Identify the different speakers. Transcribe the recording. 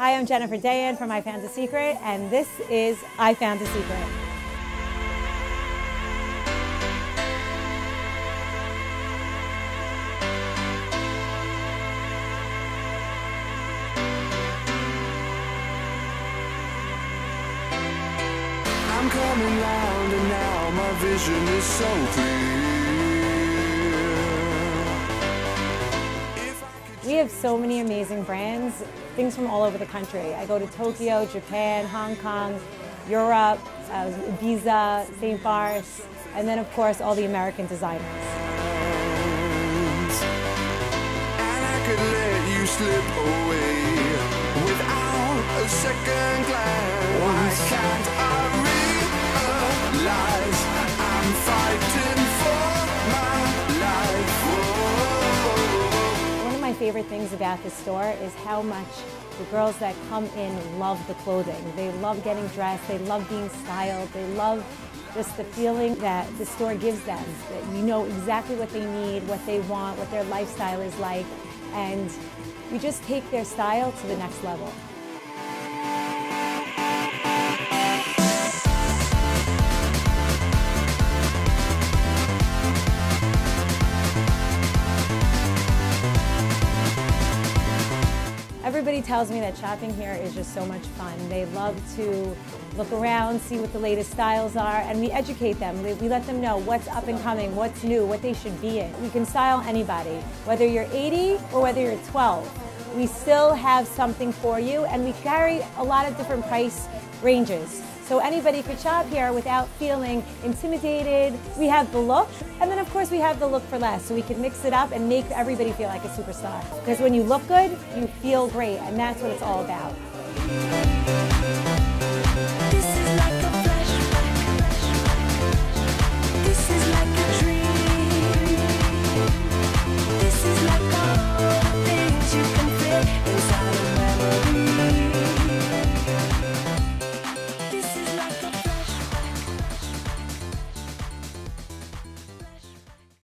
Speaker 1: Hi, I'm Jennifer Dayan from I Found a Secret, and this is I Found a Secret.
Speaker 2: I'm coming round and now my vision is so clear.
Speaker 1: We have so many amazing brands, things from all over the country. I go to Tokyo, Japan, Hong Kong, Europe, uh, Ibiza, St. Barts, and then, of course, all the American designers.
Speaker 2: slip away
Speaker 1: favorite things about the store is how much the girls that come in love the clothing. They love getting dressed, they love being styled, they love just the feeling that the store gives them. That you know exactly what they need, what they want, what their lifestyle is like, and you just take their style to the next level. Everybody tells me that shopping here is just so much fun. They love to look around, see what the latest styles are, and we educate them. We, we let them know what's up and coming, what's new, what they should be in. We can style anybody, whether you're 80 or whether you're 12. We still have something for you, and we carry a lot of different price ranges. So anybody could shop here without feeling intimidated. We have the look, and then of course we have the look for less, so we can mix it up and make everybody feel like a superstar. Because when you look good, you feel great, and that's what it's all about.